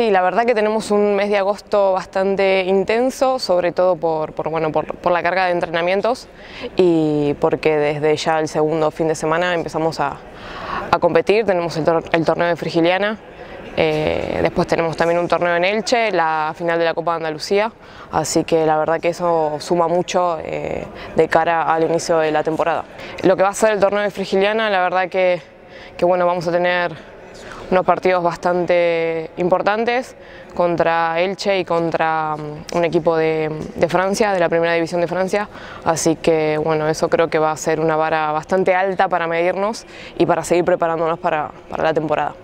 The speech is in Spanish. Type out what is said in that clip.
Sí, la verdad que tenemos un mes de agosto bastante intenso, sobre todo por, bueno, por, la carga de entrenamientos y porque desde ya el segundo fin de semana empezamos a, competir, tenemos el, torneo de Frigiliana, eh, después tenemos también un torneo en Elche, la final de la Copa de Andalucía, así que la verdad que eso suma mucho eh, de cara al inicio de la temporada. Lo que va a ser el torneo de Frigiliana, la verdad que, que bueno, vamos a tener unos partidos bastante importantes contra Elche y contra mm, un equipo de, Francia, de la primera división de Francia, así que bueno, eso creo que va a ser una vara bastante alta para medirnos y para seguir preparándonos para la temporada.